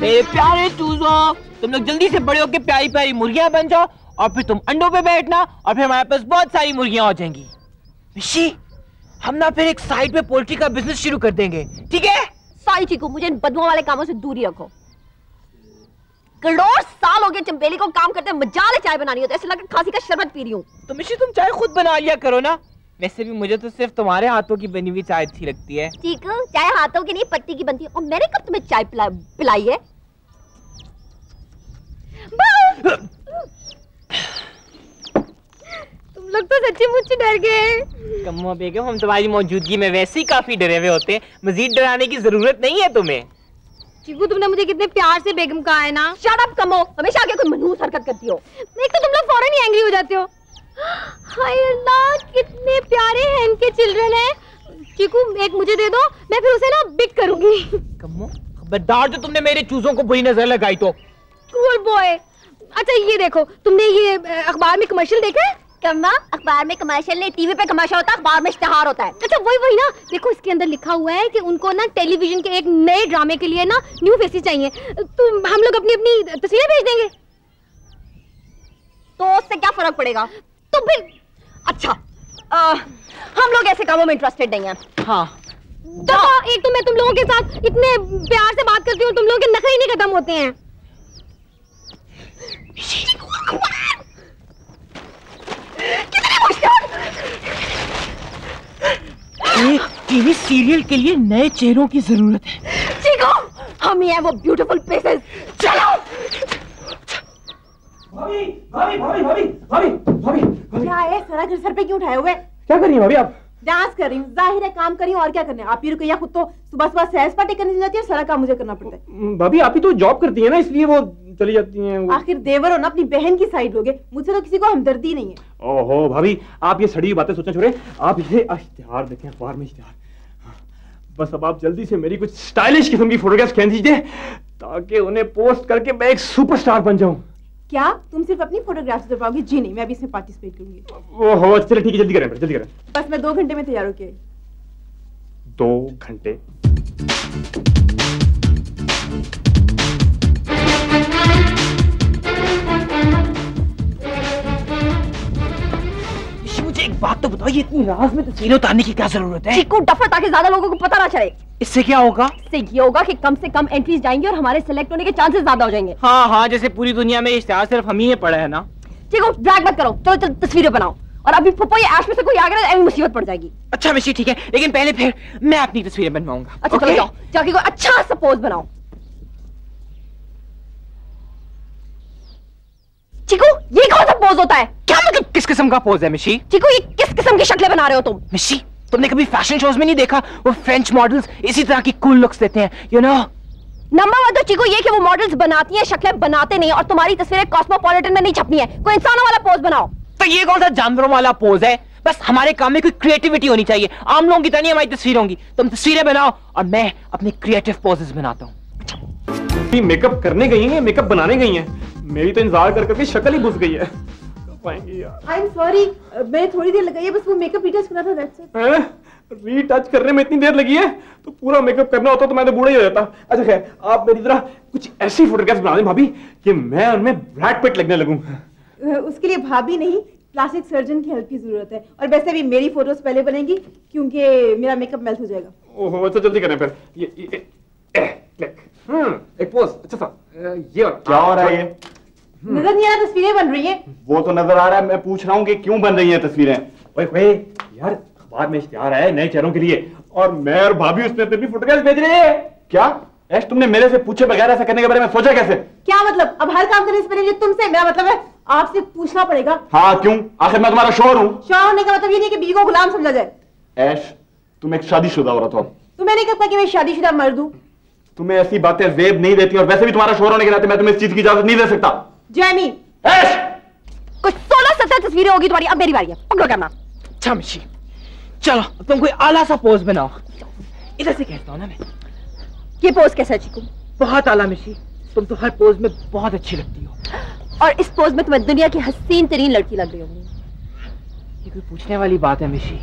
मेरे प्यारे चूजो तुम लोग जल्दी से बड़े होकर प्यारी प्यारी मुर्गियाँ बन जाओ और फिर तुम अंडों पे बैठना और फिर हमारे पास बहुत सारी मुर्गियाँ हो जाएँगी। मिशी हम ना फिर एक साइड पे पोल्ट्री का बिज़नेस शुरू कर देंगे ठीक है? सॉरी चीकू मुझे इन बदबू वाले कामों से दूरी रखो। करोड़ साल हो गए चंपेली को काम करते मजाले चाय बनानी होती है ऐसे लगे खांसी का शरबत पी रही हूँ। तो मिशी तुम चाय खुद बना लिया करो ना। वैसे भी मुझे तो सिर्फ़ तुम्हारे हाथों की बनी हुई चाय अच्छी लगती है। चीकू चाय हाथों की नहीं पत्ती की बनती है। और मैंने कब तुम्हें चाय पिला, पिलाई है? तुम लोग तो सच्ची मुझसे डर गए। कम्मो बेगम हम तुम्हारी मौजूदगी में वैसे ही काफ़ी डरे हुए होते हैं। मजीद डराने की ज़रूरत नहीं है तुम्हें। चीकू तुमने मुझे कितने प्यार से बेगम कहा है ना? शट अप कमो! हमेशा आगे कोई मनहूस हरकत करती हो। एक तो तुम लोग फ़ौरन ही एंग्री हो जाते हो। हाय अल्लाह कितने प्यारे हैं इनके चिल्ड्रन हैं। चीकू एक मुझे दे दो मैं फिर उसे ना बिक करूँगी। कम्मो खबरदार जो तुमने मेरे चूजों को बुरी नज़र लगाई तो। कूल बॉय अच्छा ये देखो तुमने ये अखबार में कमर्शियल देखा है? कम्मा अखबार में कमर्शियल नहीं टीवी पे कमर्शियल होता है अखबार में इश्तेहार होता है। अच्छा वही वही ना। देखो इसके अंदर लिखा हुआ है कि उनको ना टेलीविज़न के एक नए ड्रामे के लिए ना न्यू फेसेस चाहिए। तो हम लोग अपनी अपनी तस्वीरें भेज देंगे। तो उससे क्या फ़र्क पड़ेगा? तो फिर अच्छा आ, हम लोग ऐसे कामों में इंटरेस्टेड नहीं है। हाँ। तो एक तो मैं तुम लोगों के साथ इतने प्यार से बात करती हूँ तुम लोगों के नखरे ही नहीं खत्म होते हैं। एक टीवी सीरियल के लिए नए चेहरों की ज़रूरत है। चीको हम ही हैं वो ब्यूटीफुल फेसेस चलो! भाभी भाभी भाभी भाभी भाभी भाभी। भाभी क्या है? सारा घर सर पे क्यों उठाए हुए? क्या कर रही हैं भाभी आप? डांस कर रही हूँ ज़ाहिर है काम कर रही हूँ और क्या करना है? आप ही रुको खुद तो सुबह सुबह सैर पार्टी करने जाती है सारा काम मुझे करना पड़ता है। हम्म, भाभी आप ही तो जॉब करती हैं ना इसलिए वो चली जाती हैं आखिर देवर हो ना अपनी बहन की साइड लोगे मुझसे तो किसी को हमदर्दी नहीं है। ओहो भाभी आप ये सड़ी बातें सोचना छोड़े। आप ये इश्तेहार देखें अखबार में इश्तेहार हाँ, बस अब आप जल्दी से मेरी कुछ स्टाइलिश किस्म की फोटोग्राफ्स खींच दीजिए ताकि उन्हें पोस्ट करके मैं एक सुपरस्टार बन जाऊँ। क्या तुम सिर्फ़ अपनी फोटोग्राफ्स दे पाओगे जी नहीं मैं अभी इसमें पार्टिसिपेट करूँगी। वो हो चलो ठीक है जल्दी करें जल्दी करें। बस मैं दो घंटे में तैयार होके दो घंटे। बात तो बताओ ये इतनी राज में तस्वीरें उतारने की क्या ज़रूरत है? चीकू डफर ताकि ज़्यादा लोगों को पता ना चले। इससे क्या होगा? इससे ये होगा कि कम से कम एंट्रीज जाएँगी और हमारे सिलेक्ट होने के चांसेस ज़्यादा हो जाएँगे। हाँ हाँ जैसे पूरी दुनिया में इश्तेहार सिर्फ़ हम ही ने पढ़ा है ना? चीकू ड्रैग मत करो। चलो चलो तस्वीरें बनाओ। और अभी फुप्पो ये ऐश में से कोई आ गया ना मुसीबत पड़ जाएगी। अच्छा मिशी ठीक है। लेकिन पहले फिर मैं अपनी तस्वीरें बनवाऊँगा। अच्छा चलो जाओ। जाके कोई अच्छा सा पोज बनाओ। चीकू ये कौन सा पोज होता है? क्या मतलब किस किस्म का पोज है मिशी? चीकू ये किस किस्म की शक्लें बना रहे हो तुम? मिशी तुमने कभी फ़ैशन शोज़ में नहीं देखा? वो फ्रेंच मॉडल्स इसी तरह की कूल लुक्स देते हैं यू नो नंबर वन तो चीकू ये कि वो मॉडल्स बनाती हैं शक्लें बनाते नहीं और तुम्हारी तस्वीरें कॉस्मोपॉलिटन में नहीं छपनी है। कोई इंसानों वाला पोज बनाओ। तो ये कौन सा जानवरों वाला पोज है? बस हमारे काम में कोई क्रिएटिविटी होनी चाहिए। आम लोगों की तरह नहीं हमारी तस्वीर होंगी। तुम तस्वीरें बनाओ और मैं अपने क्रिएटिव पोजेस बनाता हूँ। मेकअप करने गई हैं मेकअप बनाने गई हैं। मेरी तो इंतज़ार कर करके शक्ल ही घुस गई है। कब यार। आई एम सॉरी मैंने थोड़ी देर लगाई बस वो मेकअप रीटच करना था दैट्स इट रीटच करने में इतनी देर लगी है? तो पूरा मेकअप करना होता तो मैं तो बूढ़ा ही हो जाता। अच्छा खैर आप मेरी तरह कुछ ऐसी फोटोग्राफ्स बना दें भाभी कि मैं उनमें ब्रैड पिट लगने लगूं। उसके लिए भाभी नहीं प्लास्टिक सर्जन की हेल्प की ज़रूरत है। और वैसे भी मेरी फ़ोटोज़ पहले बनेगी क्योंकि मेरा मेकअप मेल्ट हो जाएगा। ओहो अच्छा जल्दी करें फिर। ये, ये, ये ए, हम्म एक पोज अच्छा सा। ये। क्या हो रहा है ये? नज़र नहीं आ रहा तस्वीरें बन रही हैं। वो तो नज़र आ रहा है मैं पूछ रहा हूँ कि क्यों बन रही हैं तस्वीरें? ओए ओए यार अखबार में इश्तिहार है नए चेहरों के लिए और मैं और भाभी उसमें अपनी फोटोग्राफ भेज रहे हैं। क्या? ऐश तुमने मेरे से पूछे बगैर ऐसा करने के बारे में सोचा कैसे? क्या मतलब? अब हर काम करने से पहले तुमसे मेरा मतलब है आपसे पूछना पड़ेगा। हाँ क्यों? आखिर मैं तुम्हारा शोर हूँ। शोर होने का मतलब ये नहीं कि बीवी को गुलाम समझा जाए। ऐश तुम एक शादीशुदा औरत हो। तो मैंने कब कहा कि मैं शादीशुदा मर्द हूँ। तुम्हें ऐसी बातें जेब नहीं देती और वैसे भी तुम्हारा शोर होने के नाते मैं तुम्हें इस चीज़ की इजाज़त नहीं दे सकता। जैमी। कुछ सोलह सत्रह तस्वीरें होगी तुम्हारी अब मेरी बारी है। पकड़ो करना अच्छा मिशी। चलो तुम कोई आला सा पोज बनाओ। इधर से कहता हूँ ना मैं। ये पोज कैसा है चीकू? बहुत आला मिशी। तुम तो हर पोज में बहुत अच्छी लगती हो। और इस पोज में तुम्हें दुनिया की हसीन तरीन लड़की लग रही होगी। ये कोई पूछने वाली बात है मिशी।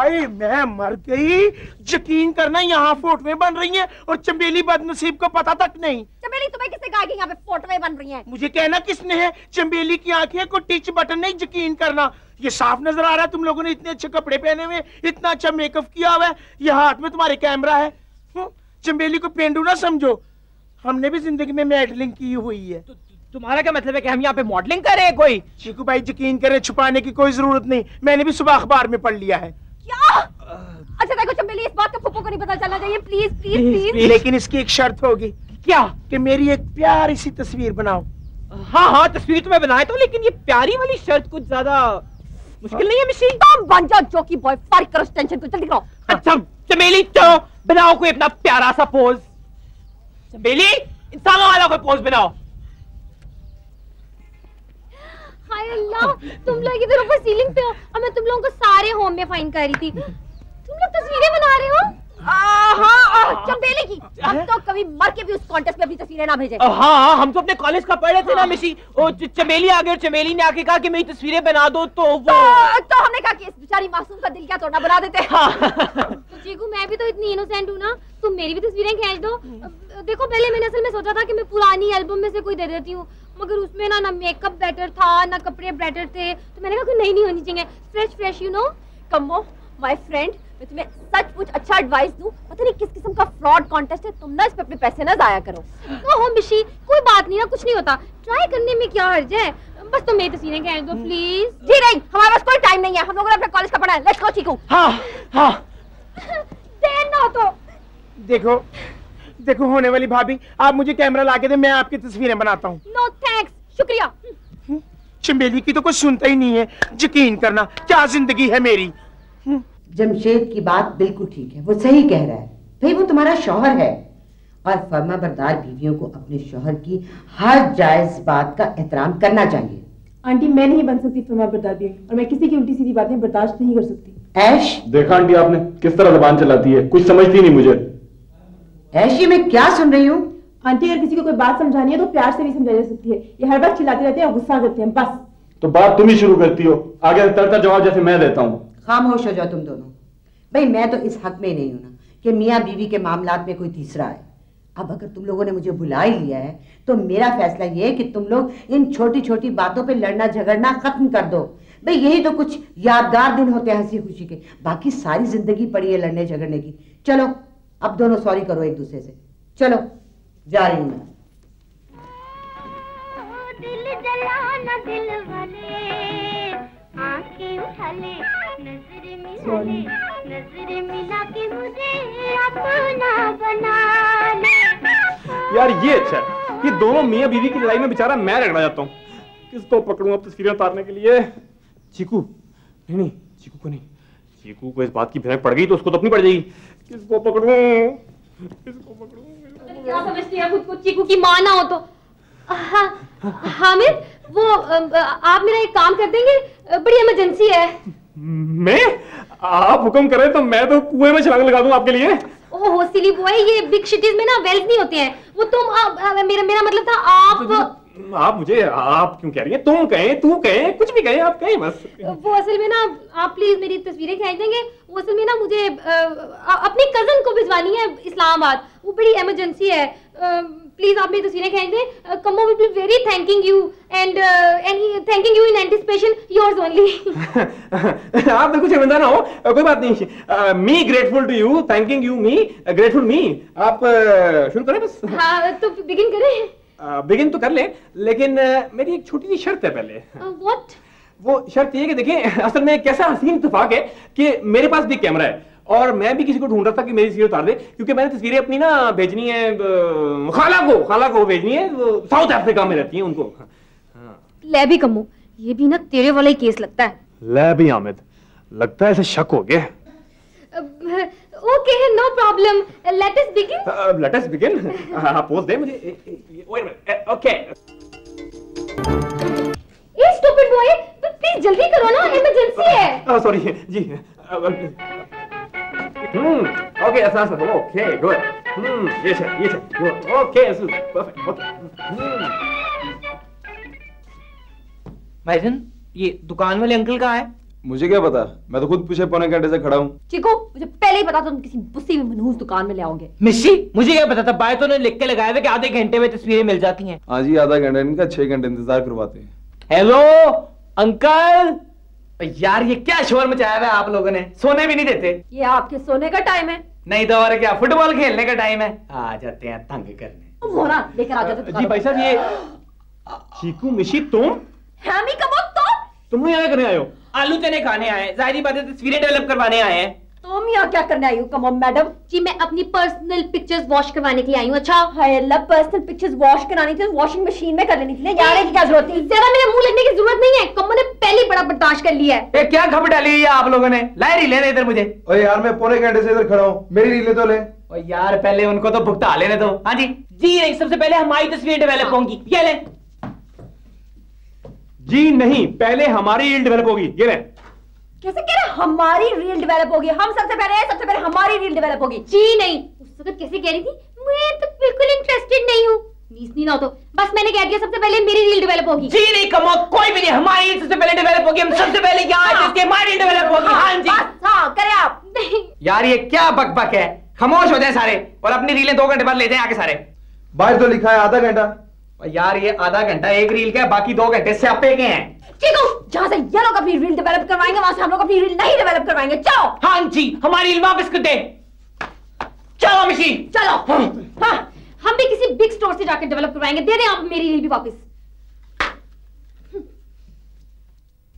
हाय मैं मर गई। यकीन करना यहाँ फोटोएँ बन रही हैं और चंबेली बदनसीब को पता तक नहीं। चमेली तुम्हें किसने कहा कि यहाँ पे फोटोएँ बन रही हैं? मुझे कहना किसने है? चंबेली की आँखें को टिच बटन नहीं यकीन करना। ये साफ़ नज़र आ रहा है तुम लोगों ने इतने अच्छे कपड़े पहने हुए इतना अच्छा मेकअप किया हुआ है। ये हाथ में तुम्हारे कैमरा है। हम्म, चंबेली को पेंडू ना समझो। हमने भी ज़िंदगी में मॉडलिंग की हुई है। तुम्हारा क्या मतलब है कि हम यहाँ पे मॉडलिंग कर रहे हैं कोई? चीकू भाई यकीन करें छुपाने की कोई ज़रूरत नहीं। मैंने भी सुबह अखबार में पढ़ लिया है। अच्छा देखो चमेली इस बात का फुप्पो को नहीं पता चलना चाहिए। प्लीज़ प्लीज़ प्लीज़ लेकिन इसकी एक शर्त होगी क्या? कि मेरी एक प्यारी सी तस्वीर बनाओ। हाँ हाँ तस्वीर तो मैं बनाया तो लेकिन ये प्यारी वाली शर्त कुछ ज़्यादा मुश्किल नहीं है मिशी? तुम बन जाओ जोकी बॉय फारिग करो टेंशन को जल्दी करो। अच्छा चमेली चलो बनाओ कोई अपना प्यारा सा पोज चमेली इंसानों वाला कोई पोज बनाओ। हाय अल्लाह तुम लोग इधर ऊपर सीलिंग पे हो। और मैं तुम लोगों को सारे होम में फाइन कर रही थी। तुम लोग तस्वीरें बना रहे हो? हाँ की। अब तो कभी मर के भी उस कॉन्टेस्ट में अपनी तस्वीरें ना भेजे। हाँ हाँ हम तो अपने कॉलेज का पढ़ रहे थे ना मिशी। चमेली आ गई और चमेली ने आके कहा कि मेरी तस्वीरें बना दो तो वो तो, तो हमने कहा कि इस बेचारी मासूम का दिल क्या तोड़ना बना देते हाँ। चीकू मैं भी तो इतनी इनोसेंट हूँ ना तुम मेरी भी तस्वीरें खींच दो। देखो पहले मैंने असल में सोचा था कि मैं पुरानी एल्बम में से कोई दे देती हूँ मगर उसमें ना ना मेकअप बेटर था ना कपड़े बेटर थे तो मैंने कहा कोई नई नहीं होनी चाहिए। Fresh fresh you know come on my friend मैं तुम्हें सचमुच अच्छा एडवाइस दूँ। पता नहीं किस किस्म का फ्रॉड कॉन्टेस्ट है तुम ना इस पे अपने पैसे ना जाया करो। तो हो मिशी कोई बात नहीं ना कुछ नहीं होता। ट्राई करने में क्या हर्ज है? बस तुम मेरी तस्वीरें खींच दो प्लीज़ जी नहीं हमारे पास कोई टाइम नहीं है। हम लोगों ने अपने कॉलेज का पढ़ा है। लेट्स गो चीकू हाँ हाँ। देर ना हो तो। देखो देखो होने वाली भाभी आप मुझे कैमरा ला के दे मैं आपकी तस्वीरें बनाता हूँ। नो थैंक्स शुक्रिया। चंबेली की तो कुछ सुनता ही नहीं है। यकीन करना क्या ज़िंदगी है मेरी? जमशेद की बात बिल्कुल ठीक है वो सही कह रहा है। भाई वो तुम्हारा शौहर है। और फर्मा बरदार बीवियों को अपने शोहर की हर जायज़ बात का एहतराम करना चाहिए। आंटी मैं नहीं बन सकती फर्मा बरदार भी और मैं किसी की उल्टी सीधी बातें बर्दाश्त नहीं कर सकती। ऐश? देखा आंटी आपने किस तरह जबान चलाती है कुछ समझती नहीं मुझे। ऐश ये मैं क्या सुन रही हूँ? आंटी अगर किसी को कोई बात समझानी है तो प्यार से भी समझाई जा सकती है। ये हर बार चिल्लाते रहते हैं और गुस्सा करते हैं बस। तो बात तुम ही शुरू करती हो। आगे तरता जवाब जैसे मैं देता हूँ। खामोश हो जाओ तुम दोनों। भाई, मैं तो इस हक में नहीं हूँ ना कि मियाँ बीवी के मामला में कोई तीसरा है अब अगर तुम लोगों ने मुझे बुला ही लिया है तो मेरा फैसला ये है कि तुम लोग इन छोटी छोटी बातों पे लड़ना झगड़ना खत्म कर दो। भाई, यही तो कुछ यादगार दिन होते हैं हँसी खुशी के। बाकी सारी ज़िंदगी पड़ी है लड़ने झगड़ने की। चलो, अब दोनों सॉरी करो एक दूसरे से। चलो, जा रही हूँ दिल जलाना दिल वाले, आँखें उठा ले नज़र मिला ले नज़र मिला के मुझे अपना बना ले। यार ये अच्छा है ये दोनों मियाँ बीवी की लड़ाई में बेचारा मैं रगड़ा जाता हूँ। किसको पकड़ूं अब तस्वीरें उतारने के लिए? चीकू। नहीं नहीं चीकू को नहीं। चीकू को इस बात की भनक पड़ गई तो उसको तो अपनी पड़ जाएगी। किसको पकड़ूं? किसको पकड़ूं? क्या समझती है खुद को? चीकू की माँ ना हो तो। हाँ, हामिद वो आप मेरा एक काम कर देंगे? बड़ी इमरजेंसी है। मैं? आप हुक्म करें तो मैं तो कुएँ में छलांग लगा दूँ आपके लिए? ओह सिली बॉय ये बिग सिटीज़ में ना वेल्स नहीं होते हैं। वो तुम अ, मेरा मेरा मतलब था आप तो आप मुझे आप क्यों कह रही हैं? तुम कहें तू कहें कुछ भी कहें आप कहें बस। वो असल में ना आप प्लीज़ मेरी तस्वीरें खींच देंगे। वो असल में ना मुझे अ, अपनी कज़न को भिजवानी है इस्लामाबाद। वो बड़ी इमरजेंसी है। प्लीज़ आप मेरी तस्वीरें खींच दें come on will be very thanking you and and thanking you in anticipation yours only आप बिल्कुल शर्मिंदा ना हो। कोई बात नहीं। Me grateful to you thanking you me grateful me आप शुरू करें बस। हाँ तो बिगिन करें। बिगिन तो कर ले लेकिन अ, मेरी एक छोटी सी शर्त है पहले। व्हाट वो शर्त ये है कि देखें असल में कैसा हसीन इत्तेफाक है कि मेरे पास भी कैमरा है। और मैं भी किसी को ढूंढ रहा था कि मेरी तस्वीर उतार दे क्योंकि मैंने तस्वीरें अपनी ना भेजनी है खाला को खाला को भेजनी है वो साउथ अफ्रीका में रहती है उनको। ले भी कमो ये भी ना तेरे वाला ही केस लगता है। ले भी आमिद लगता है ऐसे शक हो गया। Okay no problem let us begin let us begin आप पोज दे मुझे okay a stupid boy please जल्दी करो ना इमरजेंसी है। सॉरी जी हम्म ओके ऐसा ऐसा ओके गुड हम्म ये है ये है ओके परफेक्ट ओके भाईजान ये दुकान वाले अंकल कहाँ है मुझे क्या पता? मैं तो खुद पीछे पौने घंटे से खड़ा हूँ। चिको मुझे पहले ही पता था तुम किसी बुस्सी में मनहूस दुकान में ले आओगे। मिशी मुझे क्या पता था? बाय तो उन्होंने लिख के लगाया था कि आधे घंटे में तस्वीरें मिल जाती हैं। हाँ जी आधा घंटा इनका छह घंटे इंतज़ार करवाते हैं। हेलो अंकल यार ये क्या शोर मचाया हुआ है आप लोगों ने? सोने भी नहीं देते। ये आपके सोने का टाइम है। नहीं तो और क्या फुटबॉल खेलने का टाइम है। आ जाते हैं तंग करने। लेकर आ जाते जी भाई साहब ये चीकू मिशी तुम? हैमी कबूत तुम तुम यहाँ करने आए हो? आलू चने खाने आए हैं। ज़ाहिर बात है तस्वीरें डेवलप करवाने आए हैं। तुम यहाँ क्या करने आई हो? कमो मैडम जी मैं अपनी पर्सनल पिक्चर्स वॉश करवाने के लिए आई हूँ अच्छा? हाय अल्लाह पर्सनल पिक्चर्स वॉश करानी थी वॉशिंग मशीन में कर लेनी थी यार की क्या ज़रूरत थी? जरा मेरे मुँह लगने की ज़रूरत नहीं है। कमो ने पहले बड़ा बर्दाश्त कर लिया है। ये क्या खबर डाली है आप लोगों ने? लाए रीले इधर मुझे। ओए यार मैं पौने घंटे से इधर खड़ा हूँ। मेरी रीले तो ले। ओ यार पहले उनको तो भुगता लेने दो। हाँ जी। जी नहीं सबसे पहले हमारी तस्वीर डेवलप होंगी। ये ले। जी नहीं पहले हमारी रील डेवलप होगी। ये ले। कैसे कह रहे हमारी रील डेवलप होगी हम सबसे पहले सबसे पहले हमारी रील डेवलप होगी। जी नहीं। उस वक्त कैसे कह रही थी? मैं तो बिल्कुल इंटरेस्टेड नहीं हूँ। मीस नहीं ना हो तो बस मैंने कह दिया सबसे पहले मेरी रील डेवलप होगी। जी नहीं कमो कोई भी नहीं हमारी रील सबसे पहले डेवलप होगी। हम सबसे पहले यहाँ आए थे, इसलिए हमारी रील डेवलप होगी। हाँ जी। बस हाँ करे आप। नहीं। यार ये क्या बक बक है? खामोश हो जाए सारे और अपनी रीलें दो घंटे बाद ले जाए आके सारे। बाहर तो लिखा है आधा घंटा। और यार ये आधा घंटा एक रील का है? बाकी दो घंटे स्यापे के हैं। चीकू जहाँ से ये लोग अपनी रील डेवलप करवाएँगे वहाँ से हम लोग अपनी रील नहीं डेवलप करवाएँगे। जाओ हाँ जी हमारी रील वापस कर दे। चलो मिशी चलो। हाँ। हम भी किसी बिग स्टोर से जाकर डेवलप करवाएँगे। दे दें आप मेरी रील भी वापस।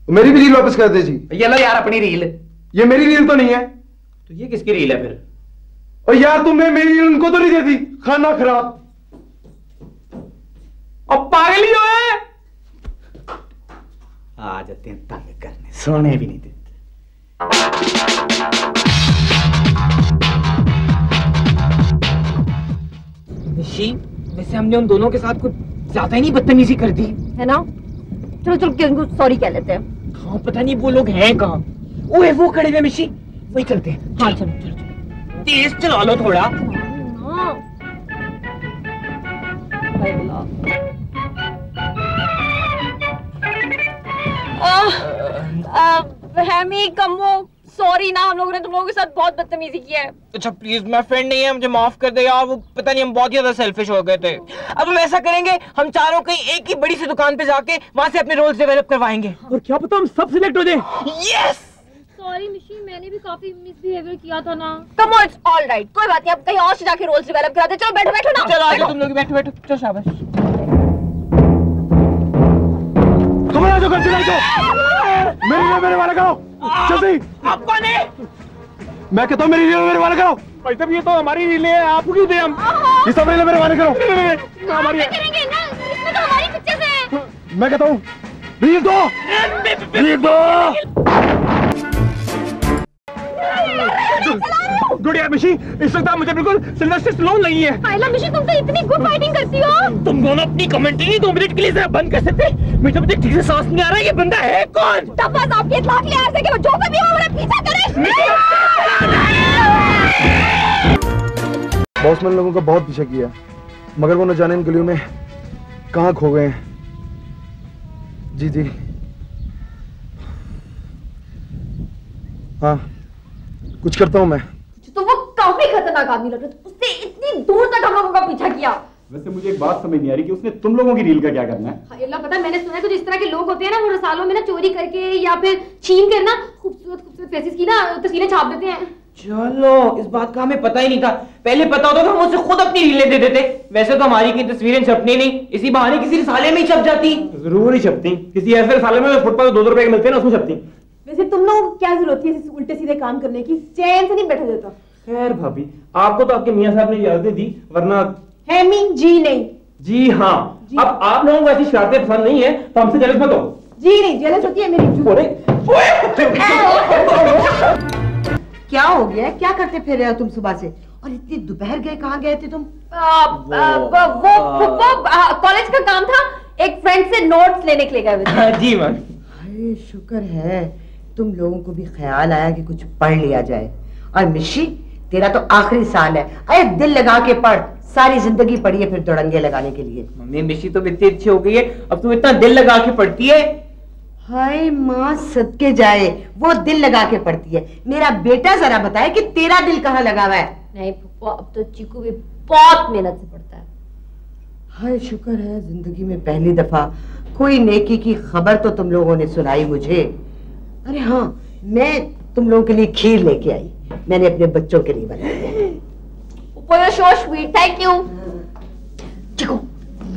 मेरी भी रील वापस कर दे जी। ये लो यार अपनी रील ये मेरी रील तो नहीं है। तो ये किसकी रील है फिर? और यार तुमने मेरी रील उनको तो नहीं दे दी खाना खराब। अब पागल ही हो है आ जाते हैं तंग करने सोने भी नहीं देते। मिशी वैसे हमने उन दोनों के साथ कुछ ज़्यादा ही नहीं बदतमीजी कर दी। है ना? चलो चलो कि उनको सॉरी कह लेते हैं। हाँ पता नहीं वो लोग हैं कहाँ। ओए वो खड़े हुए मिशी वही करते हैं। हाँ चलो चलो चलो। तेज चला लो थोड़ा। आह, कमो सॉरी ना हम लोगों ने तुम लोगों के साथ बहुत बदतमीजी किया है। अच्छा प्लीज़ मैं फ्रेंड नहीं है मुझे माफ़ कर दे यार वो पता नहीं हम बहुत ज़्यादा सेल्फिश हो गए थे। अब हम ऐसा करेंगे हम चारों कहीं एक ही बड़ी सी दुकान पे जाके वहाँ से अपने रोल्स डेवलप करवाएँगे। और क्या पता हम सब सिलेक्ट हो जाए? यस सॉरी मिशी मैंने भी काफ़ी मिसबिहेवियर किया था ना। Come on it's all right कोई बात नहीं अब कहीं और से जाके रोल्स डेवलप कराते चलो बैठो बैठो ना। चलो तुम लोग बैठो बैठो। चलो शाबाश। हमारा जो घर चला तो मेरी रियो मेरे वाला करो जल्दी। आप नहीं मैं कहता हूँ मेरी रियो मेरे वाला करो भाई साहब ये तो हमारी रील है आप क्यों दे हम। ये सब रिले मेरे वाले करो। नहीं, नहीं, नहीं, हमारी है। करेंगे ना? इसमें तो हमारी पिक्चर्स हैं। मैं कहता हूँ रील दो। रील दो। गुड यार मिशी इस वक्त मुझे बिल्कुल सिल्वेस्टर स्टैलोन नहीं है। आइला मिशी तुम तो इतनी गुड फाइटिंग करती हो। तुम दोनों अपनी कमेंट्री नहीं दो मिनट के लिए जरा बंद कर सकते मुझे मुझे ठीक से सांस नहीं आ रहा ये बंदा है कौन? तब आपके इतलाक ले ऐसे कि वो जो कभी हमारा पीछा करे। बॉस मैंने लोगों का बहुत पीछा किया मगर वो न जाने इन गलियों में कहाँ खो गए हैं। जी जी। हाँ कुछ करता हूँ मैं। खतरनाक आदमी लग रहा था उसने इतनी दूर तक हम लोगों का पीछा किया। वैसे मुझे एक बात समझ नहीं आ रही कि उसने तुम लोगों की रील का क्या करना है? हाय अल्लाह पता है मैंने सुना है कुछ इस तरह के लोग होते हैं ना वो रसालों में ना चोरी करके या फिर छीन कर ना खूबसूरत खूबसूरत फेसेस की ना तस्वीरें छाप देते हैं। चलो इस बात का हमें पता ही नहीं था। पहले पता होता तो हम उसे खुद अपनी रीलें दे देते। वैसे तो हमारी की तस्वीरें छपनी नहीं इसी बहाने किसी रिसाले में ही छप जाती। ज़रूर ही छपती। किसी ऐसे साले में फुटपाथ दो दो रुपए के मिलते हैं ना उसमें छपती। वैसे तुम लोग क्या ज़रूरत है उल्टे सीधे काम करने की? चैन से नहीं बैठा जाता। खैर भाभी आपको तो आपके मियाँ साहब ने इजाज़त दी वरना है मी जी नहीं। जी हाँ। जी। अब आप लोगों को ऐसी शरारतें पसंद नहीं है तो हमसे जलस मत हो। जी नहीं जेलस होती है मेरी क्या हो गया? क्या करते फिर रहे हो तुम सुबह से? और इतनी दोपहर गए कहाँ गए थे तुम? आ, आ, वो वो वो कॉलेज का काम था एक फ्रेंड से नोट्स लेने के लिए गए जी मैम। अरे शुक्र है। तुम लोगों को भी ख्याल आया कि कुछ पढ़ लिया जाए। और मिशी तेरा तो आखिरी साल है। अरे दिल लगा के पढ़ सारी ज़िंदगी पढ़ी है फिर दुड़ंगे लगाने के लिए। मम्मी मिशी तो इतनी अच्छी हो गई है। अब तुम इतना दिल लगा के पढ़ती है? हाय माँ सदके जाए। वो दिल लगा के पढ़ती है। मेरा बेटा जरा बताए कि तेरा दिल कहाँ लगा हुआ है? नहीं पप्पा अब तो चीकू भी बहुत मेहनत से पढ़ता है। हाय शुक्र है ज़िंदगी में पहली दफ़ा कोई नेकी की खबर तो तुम लोगों ने सुनाई मुझे। अरे हाँ मैं तुम लोगों के लिए खीर लेके आई। मैंने अपने बच्चों के लिए बनाई है। So sweet thank you Chiku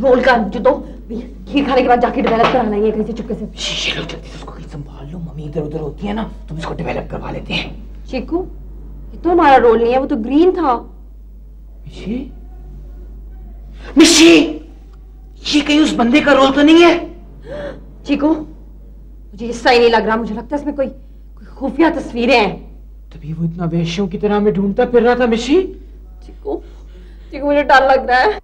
role का जो तो खीर खाने के बाद जाके डेवलप कराना ही है कहीं से चुपके से। शीशे लो जल्दी से उसको कहीं संभाल लो। मम्मी इधर उधर होती है ना तुम इसको डेवलप करवा लेते हैं। चिकू ये तो हमारा रोल नहीं है वो तो ग्रीन था। मिशी? मिशी! ये कहीं उस बंदे का रोल तो नहीं है? चिकू मुझे ये सही नहीं लग रहा मुझे लगता है इसमें कोई खुफिया तस्वीरें हैं। तभी वो इतना वेश्यों की तरह हमें ढूंढता फिर रहा था मिशी? चिकू चिकू मुझे डर लग रहा है।